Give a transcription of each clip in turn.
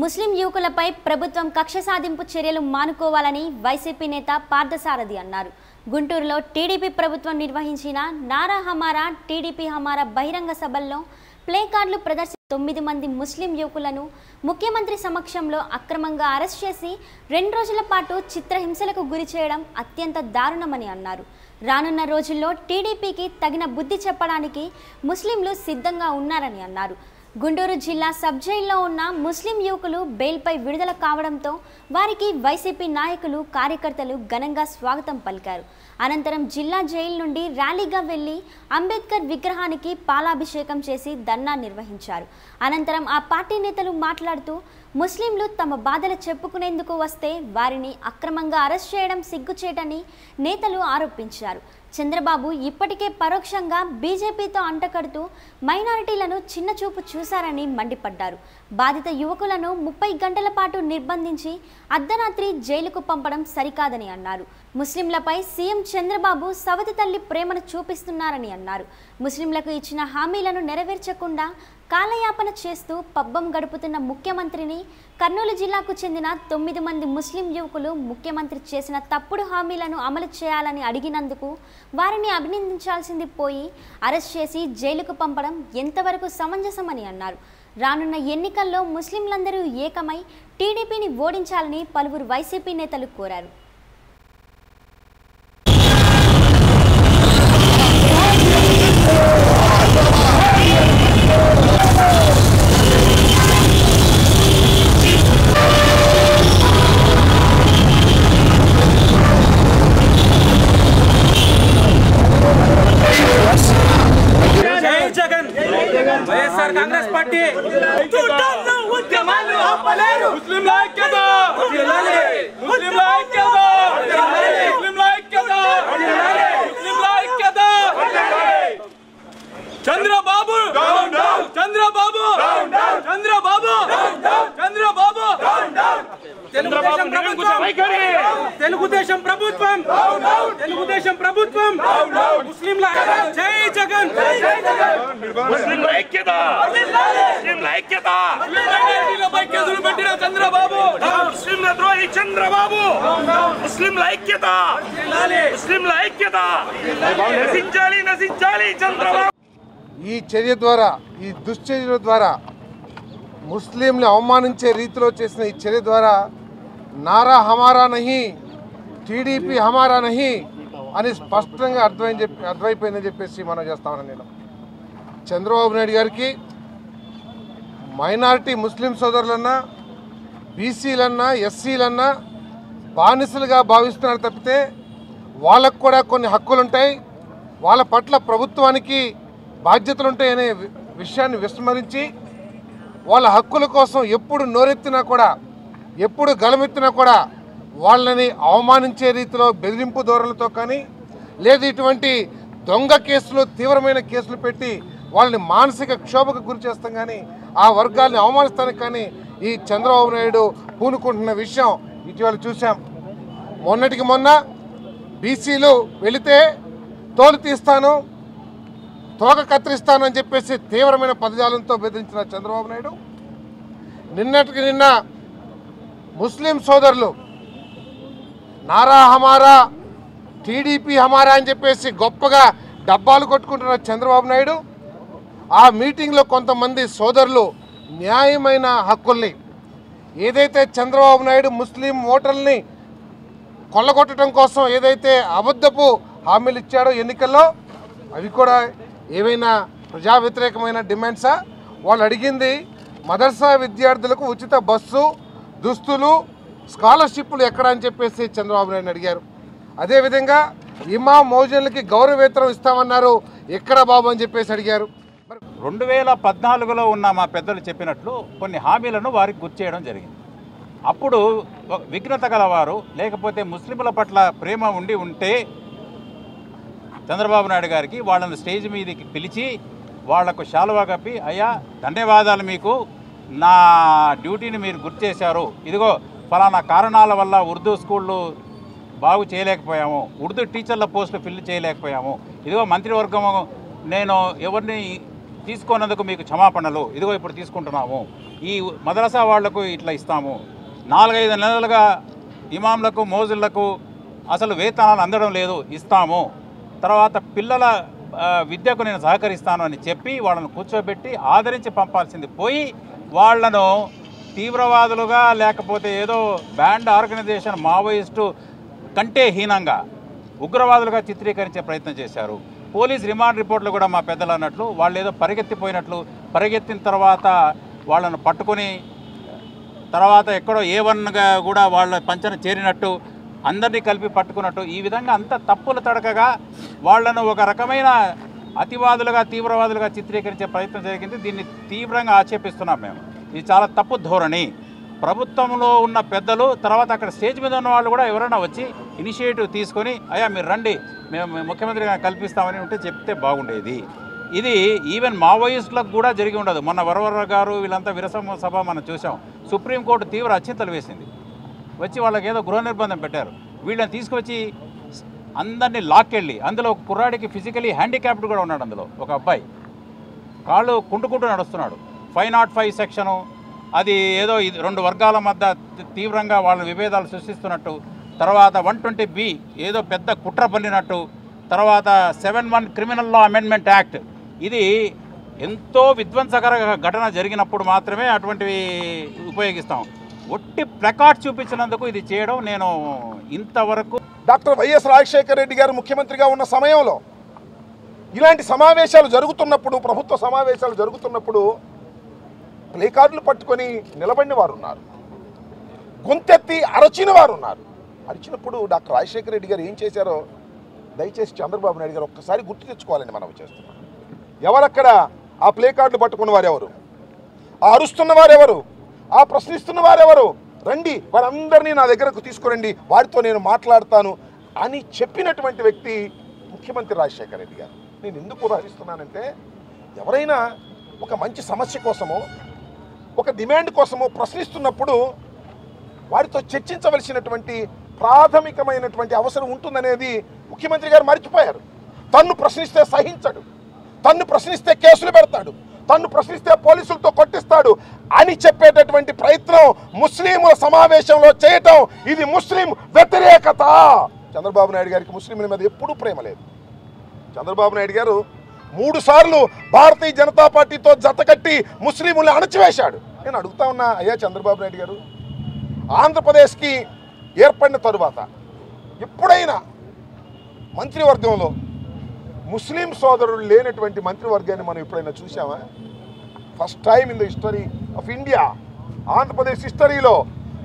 ముస్లిం యువకులపై ప్రభుత్వం కక్ష సాధింపు చర్యలు మానుకోవాలని వైసీపీ నేత పార్థసారథి అన్నారు. గుంటూరులో టీడీపీ ప్రభుత్వం నిర్వహించిన నారా హమారా టీడీపీ హమారా బహిరంగ సభల్లో ప్లే కార్డులు ప్రదర్శి తొమ్మిది మంది ముస్లిం యువకులను ముఖ్యమంత్రి సమక్షంలో అక్రమంగా అరెస్ట్ చేసి రెండు రోజుల పాటు చిత్రహింసలకు గురి చేయడం అత్యంత దారుణమని అన్నారు. రానున్న రోజుల్లో టీడీపీకి తగిన బుద్ధి చెప్పడానికి ముస్లింలు సిద్ధంగా ఉన్నారని అన్నారు. గుంటూరు జిల్లా సబ్ జైల్లో ఉన్న ముస్లిం యువకులు బెయిల్పై విడుదల కావడంతో వారికి వైసీపీ నాయకులు కార్యకర్తలు ఘనంగా స్వాగతం పలికారు. అనంతరం జిల్లా జైలు నుండి ర్యాలీగా వెళ్ళి అంబేద్కర్ విగ్రహానికి పాలాభిషేకం చేసి ధర్నా నిర్వహించారు. అనంతరం ఆ పార్టీ నేతలు మాట్లాడుతూ ముస్లింలు తమ బాధలు చెప్పుకునేందుకు వస్తే వారిని అక్రమంగా అరెస్ట్ చేయడం సిగ్గుచేటని నేతలు ఆరోపించారు. చంద్రబాబు ఇప్పటికే పరోక్షంగా బీజేపీతో అంటకడుతూ మైనారిటీలను చిన్నచూపు చూశారని మండిపడ్డారు. బాధిత యువకులను ముప్పై గంటల పాటు నిర్బంధించి అర్ధరాత్రి జైలుకు పంపడం సరికాదని అన్నారు. ముస్లింలపై సీఎం చంద్రబాబు సవతి తల్లి ప్రేమను చూపిస్తున్నారని అన్నారు. ముస్లింలకు ఇచ్చిన హామీలను నెరవేర్చకుండా కాలయాపన చేస్తూ పబ్బం గడుపుతున్న ముఖ్యమంత్రిని కర్నూలు జిల్లాకు చెందిన తొమ్మిది మంది ముస్లిం యువకులు ముఖ్యమంత్రి చేసిన తప్పుడు హామీలను అమలు చేయాలని అడిగినందుకు వారిని అభినందించాల్సింది పోయి అరెస్ట్ చేసి జైలుకు పంపడం ఎంతవరకు సమంజసమని అన్నారు. రానున్న ఎన్నికల్లో ముస్లింలందరూ ఏకమై టీడీపీని ఓడించాలని పలువురు వైసీపీ నేతలు కోరారు Yeah. చంద్రబాబు చంద్రబాబు చంద్రబాబు చంద్రబాబు తెలుగుదేశం ప్రభుత్వం తెలుగుదేశం ప్రభుత్వం తెలుగుదేశం ప్రభుత్వం ముస్లింల జై జగన్ ముస్లిం ఐక్యత ముస్లిం ఐక్యత మైనారిటీలపై కేసులు పెట్టిన చంద్రబాబు ముస్లింల ద్రోహి చంద్రబాబు ముస్లిం ఐక్యత ముస్లిం ఐక్యత నశించాలి నశించాలి చంద్రబాబు ఈ చర్య ద్వారా ఈ దుశ్చర్యల ద్వారా ముస్లింలు అవమానించే రీతిలో చేసిన ఈ చర్య ద్వారా నారా హమారా నహి టీడీపీ హమారా నహి అని స్పష్టంగా అర్థమని చెప్పి అర్థమైపోయిందని చెప్పేసి మనం చేస్తామని నేను. చంద్రబాబు నాయుడు గారికి మైనారిటీ ముస్లిం సోదరులన్నా బీసీలన్నా ఎస్సీలన్నా బానిసలుగా భావిస్తున్నారు తప్పితే వాళ్ళకు కూడా కొన్ని హక్కులు ఉంటాయి వాళ్ళ పట్ల ప్రభుత్వానికి బాధ్యతలు ఉంటాయనే విషయాన్ని విస్మరించి వాళ్ళ హక్కుల కోసం ఎప్పుడు నోరెత్తినా కూడా ఎప్పుడు గలమెత్తినా కూడా వాళ్ళని అవమానించే రీతిలో బెదిరింపు ధోరణులతో కానీ లేదు ఇటువంటి దొంగ కేసులు తీవ్రమైన కేసులు పెట్టి వాళ్ళని మానసిక క్షోభకు గురి చేస్తాం కానీ ఆ వర్గాల్ని అవమానిస్తానికి కానీ ఈ చంద్రబాబు నాయుడు పూనుకుంటున్న విషయం ఇటీవల చూసాం మొన్నటికి మొన్న బీసీలు వెళితే తోలు తీస్తాను తోక కత్తిరిస్తానని చెప్పేసి తీవ్రమైన పదజాలంతో బెదిరించిన చంద్రబాబు నాయుడు. నిన్నటికి నిన్న ముస్లిం సోదరులు నారా హమారా టీడీపీ హమారా అని చెప్పేసి గొప్పగా డబ్బాలు కొట్టుకుంటున్న చంద్రబాబు నాయుడు ఆ మీటింగ్లో కొంతమంది సోదరులు న్యాయమైన హక్కుల్ని ఏదైతే చంద్రబాబు నాయుడు ముస్లిం ఓటర్ని కొల్లగొట్టడం కోసం ఏదైతే అబద్ధపు హామీలు ఇచ్చాడో ఎన్నికల్లో అవి కూడా ఏవైనా ప్రజా వ్యతిరేకమైన డిమాండ్సా? వాళ్ళు అడిగింది మదర్సా విద్యార్థులకు ఉచిత బస్సు దుస్తులు స్కాలర్షిప్లు ఎక్కడ అని చెప్పేసి చంద్రబాబు నాయుడు అడిగారు. అదేవిధంగా ఇమా మోజన్లకి గౌరవేతరం ఇస్తామన్నారు ఎక్కడ బాబు అని చెప్పేసి అడిగారు. రెండు వేల పద్నాలుగులో ఉన్న మా పెద్దలు చెప్పినట్లు కొన్ని హామీలను వారికి గుర్తు చేయడం జరిగింది. అప్పుడు విఘ్నత గలవారు లేకపోతే ముస్లింల పట్ల ప్రేమ ఉండి ఉంటే చంద్రబాబు నాయుడు గారికి వాళ్ళని స్టేజ్ మీదకి పిలిచి వాళ్ళకు శాలువా కప్పి అయ్యా ధన్యవాదాలు మీకు. నా డ్యూటీని మీరు గుర్తు చేశారు. ఇదిగో ఫలానా కారణాల వల్ల ఉర్దూ స్కూళ్ళు బాగు చేయలేకపోయాము. ఉర్దూ టీచర్ల పోస్టులు ఫిల్ చేయలేకపోయాము. ఇదిగో మంత్రివర్గం నేను ఎవరిని తీసుకున్నందుకు మీకు క్షమాపణలు. ఇదిగో ఇప్పుడు తీసుకుంటున్నాము. ఈ మదరసా వాళ్ళకు ఇట్లా ఇస్తాము. నాలుగైదు నెలలుగా ఇమాంలకు మోజులకు అసలు వేతనాలు అందడం లేదు. ఇస్తాము. తర్వాత పిల్లల విద్యకు నేను సహకరిస్తాను అని చెప్పి వాళ్ళను కూర్చోబెట్టి ఆదరించి పంపాల్సింది పోయి వాళ్ళను తీవ్రవాదులుగా లేకపోతే ఏదో బ్యాండ్ ఆర్గనైజేషన్ మావోయిస్టు కంటే హీనంగా ఉగ్రవాదులుగా చిత్రీకరించే ప్రయత్నం చేశారు. పోలీస్ రిమాండ్ రిపోర్ట్లు కూడా మా పెద్దలు అన్నట్లు వాళ్ళు ఏదో పరిగెత్తిపోయినట్లు పరిగెత్తిన తర్వాత వాళ్ళను పట్టుకొని తర్వాత ఎక్కడో ఏ వన్గా కూడా వాళ్ళ పంచన చేరినట్టు అందరినీ కలిపి పట్టుకున్నట్టు ఈ విధంగా అంత తప్పులు తడకగా వాళ్ళను ఒక రకమైన అతివాదులుగా తీవ్రవాదులుగా చిత్రీకరించే ప్రయత్నం జరిగింది. దీన్ని తీవ్రంగా ఆక్షేపిస్తున్నాం మేము. ఇది చాలా తప్పు ధోరణి. ప్రభుత్వంలో ఉన్న పెద్దలు తర్వాత అక్కడ స్టేజ్ మీద ఉన్న వాళ్ళు కూడా ఎవరైనా వచ్చి ఇనిషియేటివ్ తీసుకొని అయ్యా మీరు రండి మేము ముఖ్యమంత్రి కల్పిస్తామని ఉంటే చెప్తే బాగుండేది. ఇది ఈవెన్ మావోయిస్టులకు కూడా జరిగి ఉండదు. మొన్న వరవర గారు వీళ్ళంతా విరసమ సభ మనం చూసాం సుప్రీంకోర్టు తీవ్ర అచ్చింతలు వేసింది. వచ్చి వాళ్ళకి ఏదో గృహ నిర్బంధం పెట్టారు. వీళ్ళని తీసుకొచ్చి అందరినీ లాక్కెళ్ళి అందులో ఒక కుర్రాడికి ఫిజికలీ హ్యాండిక్యాప్డ్ కూడా ఉన్నాడు అందులో ఒక అబ్బాయి. కాళ్ళు కుంటుకుంటూ నడుస్తున్నాడు. ఫైవ్ నాట్ ఫైవ్ సెక్షను అది ఏదో ఇది రెండు వర్గాల మధ్య తీవ్రంగా వాళ్ళ విభేదాలు సృష్టిస్తున్నట్టు తర్వాత వన్ ట్వంటీ బి ఏదో పెద్ద కుట్ర పల్లినట్టు తర్వాత seven one criminal law amendment act. ఇది ఎంతో విధ్వంసకర ఘటన జరిగినప్పుడు మాత్రమే అటువంటివి ఉపయోగిస్తాం. ఒట్టి ప్లకార్డ్ చూపించినందుకు ఇది చేయడం నేను ఇంతవరకు డాక్టర్ వైఎస్ రాజశేఖర రెడ్డి గారు ముఖ్యమంత్రిగా ఉన్న సమయంలో ఇలాంటి సమావేశాలు జరుగుతున్నప్పుడు ప్రభుత్వ సమావేశాలు జరుగుతున్నప్పుడు ప్లే కార్డులు పట్టుకొని నిలబడిన వారు ఉన్నారు గొంతెత్తి అరచిన వారు ఉన్నారు అరిచినప్పుడు డాక్టర్ రాజశేఖర రెడ్డి గారు ఏం చేశారో దయచేసి చంద్రబాబు నాయుడు గారు ఒక్కసారి గుర్తు తెచ్చుకోవాలని మనం చేస్తున్నాం. ఎవరక్కడ ఆ ప్లే కార్డులు పట్టుకున్న వారు ఎవరు ఆ అరుస్తున్న వారెవరు? ఆ ప్రశ్నిస్తున్న వారెవరు రండి వారందరినీ నా దగ్గరకు తీసుకురండి వారితో నేను మాట్లాడతాను అని చెప్పినటువంటి వ్యక్తి ముఖ్యమంత్రి రాజశేఖర రెడ్డి గారు. నేను ఎందుకు ఉదాహరిస్తున్నానంటే ఎవరైనా ఒక మంచి సమస్య కోసమో ఒక డిమాండ్ కోసమో ప్రశ్నిస్తున్నప్పుడు వారితో చర్చించవలసినటువంటి ప్రాథమికమైనటువంటి అవసరం ఉంటుందనేది ముఖ్యమంత్రి గారు మర్చిపోయారు. తన్ను ప్రశ్నిస్తే సహించడు. తన్ను ప్రశ్నిస్తే కేసులు పెడతాడు. తన్ను ప్రశ్నిస్తే పోలీసులతో కొట్టిస్తాడు అని చెప్పేటటువంటి ప్రయత్నం ముస్లింల సమావేశంలో చేయటం ఇది ముస్లిం వ్యతిరేకత. చంద్రబాబు నాయుడు గారికి ముస్లింల మీద ఎప్పుడూ ప్రేమ లేదు. చంద్రబాబు నాయుడు గారు మూడు సార్లు భారతీయ జనతా పార్టీతో జతకట్టి ముస్లింలను అణచివేశాడు. నేను అడుగుతా ఉన్నా అయ్యా చంద్రబాబు నాయుడు గారు ఆంధ్రప్రదేశ్కి ఏర్పడిన తరువాత ఎప్పుడైనా మంత్రివర్గంలో ముస్లిం సోదరులు లేనటువంటి మంత్రివర్గాన్ని మనం ఎప్పుడైనా చూసామా first time in the history of India Andhra Pradesh హిస్టరీలో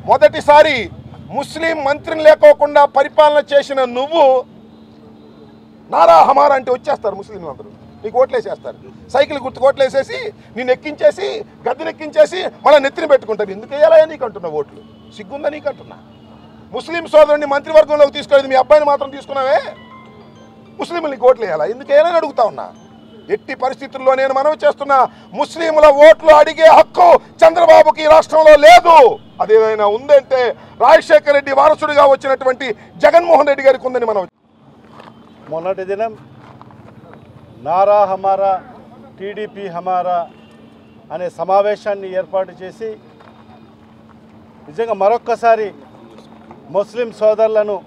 మొదటిసారి ముస్లిం మంత్రిని లేకోకుండా పరిపాలన చేసిన నువ్వు నారా హమారా అంటే వచ్చేస్తారు ముస్లింలు అందరూ. నీకు ఓట్లేసేస్తారు. సైకిల్ గుర్తు ఓట్లేసేసి నేను ఎక్కించేసి గద్దెనెక్కించేసి మళ్ళీ నెత్తిన పెట్టుకుంటారు ఎందుకు వేయాలా నీకు అంటున్నా ఓట్లు? సిగ్గుందా నీకు అంటున్నా ముస్లిం సోదరుని మంత్రివర్గంలోకి తీసుకోలేదు మీ అబ్బాయిని మాత్రం తీసుకున్నావే? ముస్లింలకి ఓట్లు వేయాలా? ఎందుకు అడుగుతా ఉన్నా. ఎట్టి పరిస్థితుల్లో నేను మనవి చేస్తున్నా ముస్లింల ఓట్లు అడిగే హక్కు చంద్రబాబుకి ఈ రాష్ట్రంలో లేదు. అదేదైనా ఉందంటే రాజశేఖర రెడ్డి వారసుడిగా వచ్చినటువంటి జగన్మోహన్ రెడ్డి గారికి ఉందని మనం మొన్నటి దినం నారా హమారా టీడీపీ హమారా అనే సమావేశాన్ని ఏర్పాటు చేసి నిజంగా మరొక్కసారి ముస్లిం సోదరులను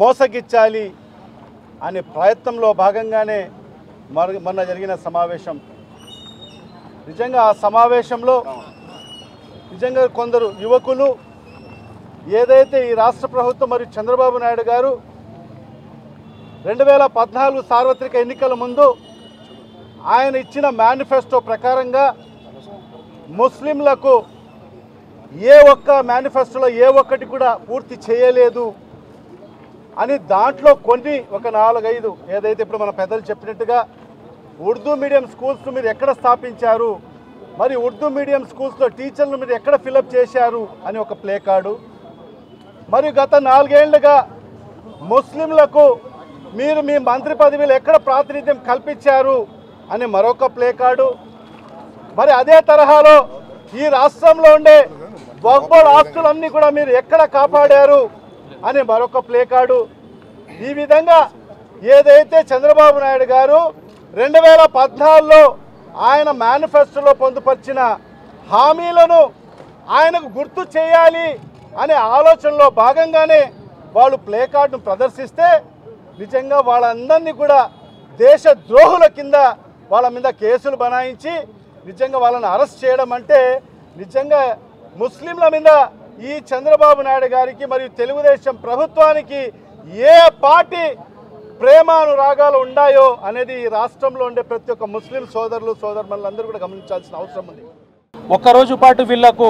మోసగిచ్చాలి అనే ప్రయత్నంలో భాగంగానే మొన్న జరిగిన సమావేశం. నిజంగా ఆ సమావేశంలో నిజంగా కొందరు యువకులు ఏదైతే ఈ రాష్ట్ర ప్రభుత్వం మరియు చంద్రబాబు నాయుడు గారు రెండు వేల పద్నాలుగు సార్వత్రిక ఎన్నికల ముందు ఆయన ఇచ్చిన మేనిఫెస్టో ప్రకారంగా ముస్లింలకు ఏ ఒక్క మేనిఫెస్టోలో ఏ ఒక్కటి కూడా పూర్తి చేయలేదు. అని దాంట్లో కొన్ని ఒక నాలుగైదు ఏదైతే ఇప్పుడు మన పెద్దలు చెప్పినట్టుగా ఉర్దూ మీడియం స్కూల్స్ మీరు ఎక్కడ స్థాపించారు? మరి ఉర్దూ మీడియం స్కూల్స్లో టీచర్లు మీరు ఎక్కడ ఫిలప్ చేశారు? అని ఒక ప్లే కార్డు. మరియు గత నాలుగేళ్ళుగా ముస్లింలకు మీరు మీ మంత్రి పదవిలో ఎక్కడ ప్రాతినిధ్యం కల్పించారు? అని మరొక ప్లే కార్డు. మరి అదే తరహాలో ఈ రాష్ట్రంలో ఉండే వక్బోర్డ్ ఆస్తులన్నీ కూడా మీరు ఎక్కడ కాపాడారు? అని మరొక ప్లే కార్డు. ఈ విధంగా ఏదైతే చంద్రబాబు నాయుడు గారు రెండు వేల పద్నాలుగులో ఆయన మేనిఫెస్టోలో పొందుపరిచిన హామీలను ఆయనకు గుర్తు చేయాలి అనే ఆలోచనలో భాగంగానే వాళ్ళు ప్లే కార్డును ప్రదర్శిస్తే నిజంగా వాళ్ళందరినీ కూడా దేశ ద్రోహుల కింద వాళ్ళ మీద కేసులు బనాయించి నిజంగా వాళ్ళని అరెస్ట్ చేయడం అంటే నిజంగా ముస్లింల మీద ఈ చంద్రబాబు నాయుడు గారికి మరియు తెలుగుదేశం ప్రభుత్వానికి ఏ పార్టీ ప్రేమానురాగాలు ఉన్నాయో అనేది ఈ రాష్ట్రంలో ఉండే ప్రతి ఒక్క ముస్లిం సోదరులు సోదరులందరూ కూడా గమనించాల్సిన అవసరం ఉంది. ఒక్కరోజు పాటు వీళ్ళకు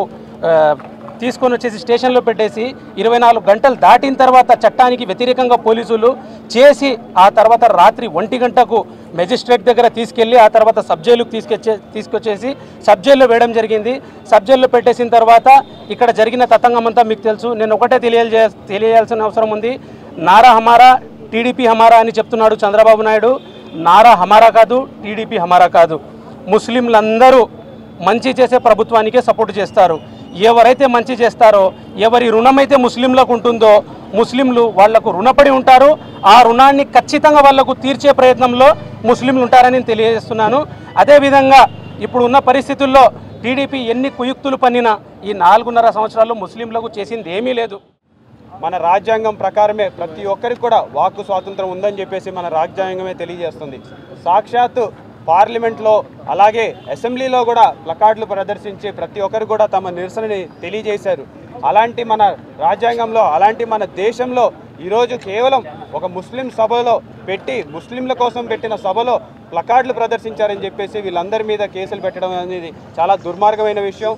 తీసుకొని వచ్చేసి స్టేషన్లో పెట్టేసి ఇరవై నాలుగు గంటలు దాటిన తర్వాత చట్టానికి వ్యతిరేకంగా పోలీసులు చేసి ఆ తర్వాత రాత్రి ఒంటి గంటకు మెజిస్ట్రేట్ దగ్గర తీసుకెళ్ళి ఆ తర్వాత సబ్ జైలుకు తీసుకొచ్చే తీసుకొచ్చేసి సబ్ జైల్లో వేయడం జరిగింది. సబ్ జైల్లో పెట్టేసిన తర్వాత ఇక్కడ జరిగిన తతంగం అంతా మీకు తెలుసు. నేను ఒకటే తెలియజే తెలియాల్సిన అవసరం ఉంది. నారా హమారా టీడీపీ హమారా అని చెప్తున్నాడు చంద్రబాబు నాయుడు. నారా హమారా కాదు టీడీపీ హమారా కాదు. ముస్లింలందరూ మంచి చేసే ప్రభుత్వానికే సపోర్ట్ చేస్తారు. ఎవరైతే మంచి చేస్తారో ఎవరి రుణమైతే ముస్లింలకు ఉంటుందో ముస్లింలు వాళ్ళకు రుణపడి ఉంటారు. ఆ రుణాన్ని ఖచ్చితంగా వాళ్ళకు తీర్చే ప్రయత్నంలో ముస్లింలు ఉంటారని నేను తెలియజేస్తున్నాను. అదేవిధంగా ఇప్పుడు ఉన్న పరిస్థితుల్లో టీడీపీ ఎన్ని కుయుక్తులు పన్నినా ఈ నాలుగున్నర సంవత్సరాల్లో ముస్లింలకు చేసింది ఏమీ లేదు. మన రాజ్యాంగం ప్రకారమే ప్రతి ఒక్కరికి కూడా వాక్కు స్వాతంత్రం ఉందని చెప్పేసి మన రాజ్యాంగమే తెలియజేస్తుంది. సాక్షాత్తు పార్లమెంట్లో అలాగే అసెంబ్లీలో కూడా ప్లకార్డులు ప్రదర్శించి ప్రతి ఒక్కరు కూడా తమ నిరసనని తెలియజేశారు. అలాంటి మన రాజ్యాంగంలో అలాంటి మన దేశంలో ఈరోజు కేవలం ఒక ముస్లిం సభలో పెట్టి ముస్లింల కోసం పెట్టిన సభలో ప్లకార్డులు ప్రదర్శించారని చెప్పేసి వీళ్ళందరి మీద కేసులు పెట్టడం అనేది చాలా దుర్మార్గమైన విషయం.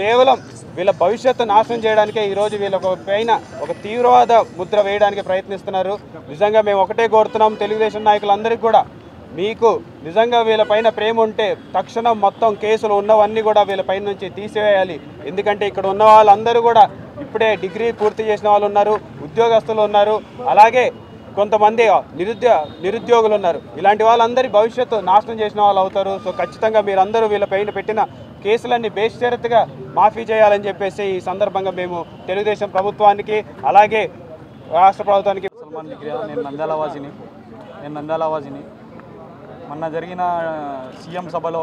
కేవలం వీళ్ళ భవిష్యత్తు నాశనం చేయడానికే ఈరోజు వీళ్ళ పైన ఒక తీవ్రవాద ముద్ర వేయడానికి ప్రయత్నిస్తున్నారు. నిజంగా మేము ఒకటే కోరుతున్నాం తెలుగుదేశం నాయకులందరికీ కూడా మీకు నిజంగా వీళ్ళపైన ప్రేమ ఉంటే తక్షణం మొత్తం కేసులు ఉన్నవన్నీ కూడా వీళ్ళపైన నుంచి తీసివేయాలి. ఎందుకంటే ఇక్కడ ఉన్న వాళ్ళందరూ కూడా ఇప్పుడే డిగ్రీ పూర్తి చేసిన వాళ్ళు ఉన్నారు ఉద్యోగస్తులు ఉన్నారు. అలాగే కొంతమంది నిరుద్యో నిరుద్యోగులు ఉన్నారు. ఇలాంటి వాళ్ళందరి భవిష్యత్తు నాశనం చేసిన వాళ్ళు అవుతారు. సో ఖచ్చితంగా మీరందరూ వీళ్ళపైన పెట్టిన కేసులన్నీ బేషరతుగా మాఫీ చేయాలని చెప్పేసి ఈ సందర్భంగా మేము తెలుగుదేశం ప్రభుత్వానికి అలాగే రాష్ట్ర ప్రభుత్వానికి సల్మాన్ నిగ్రియా నేను నంద్యాల వాసిని. నేను నంద్యాల వాసిని. మొన్న జరిగిన సీఎం సభలో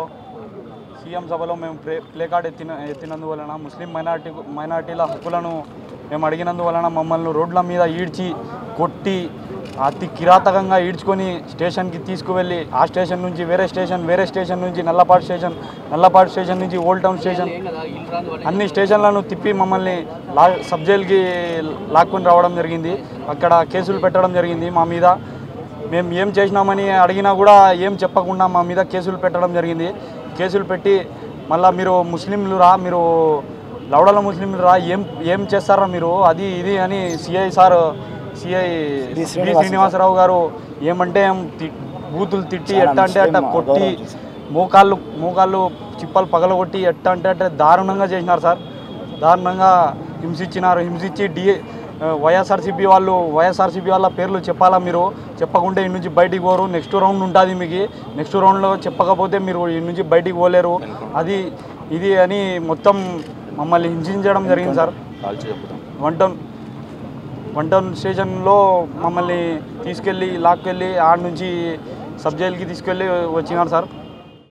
సీఎం సభలో మేము ప్లే ప్లే కార్డ్ ఎత్తిన ఎత్తినందువలన ముస్లిం మైనార్టీ మైనార్టీల హక్కులను మేము అడిగినందువలన మమ్మల్ని రోడ్ల మీద ఈడ్చి కొట్టి అతి కిరాతకంగా ఈడ్చుకొని స్టేషన్కి తీసుకువెళ్ళి ఆ స్టేషన్ నుంచి వేరే స్టేషన్ వేరే స్టేషన్ నుంచి నల్లపాటు స్టేషన్ నల్లపాటు స్టేషన్ నుంచి ఓల్డ్ టౌన్ స్టేషన్ అన్ని స్టేషన్లను తిప్పి మమ్మల్ని లా సబ్ జైలుకి లాక్కొని రావడం జరిగింది. అక్కడ కేసులు పెట్టడం జరిగింది మా మీద. మేము ఏం చేసినామని అడిగినా కూడా ఏం చెప్పకుండా మా మీద కేసులు పెట్టడం జరిగింది. కేసులు పెట్టి మళ్ళీ మీరు ముస్లింలు రా మీరు లౌడల ముస్లింలు రా ఏం ఏం చేస్తారా మీరు? అది ఇది అని CI sir CI B Srinivasa Rao గారు ఏమంటే బూతులు తిట్టి ఎట్ట అంటే అట్ట కొట్టి మోకాళ్ళు మోకాళ్ళు చిప్పలు పగలగొట్టి ఎట్ట అంటే అంటే దారుణంగా చేసినారు సార్. దారుణంగా హింసించినారు. హింసించి డి వైఎస్ఆర్సీపీ వాళ్ళు వైఎస్ఆర్సీపీ వాళ్ళ పేర్లు చెప్పాలా మీరు? చెప్పకుంటే ఈ నుంచి బయటికి పోరు. నెక్స్ట్ రౌండ్ ఉంటుంది మీకు. నెక్స్ట్ రౌండ్లో చెప్పకపోతే మీరు ఈ నుంచి బయటికి పోలేరు. అది ఇది అని మొత్తం మమ్మల్ని హింసించడం జరిగింది sir. One town one town స్టేషన్లో మమ్మల్ని తీసుకెళ్ళి లాక్కెళ్ళి ఆడ నుంచి సబ్ జైలుకి తీసుకెళ్ళి వచ్చినారు సార్.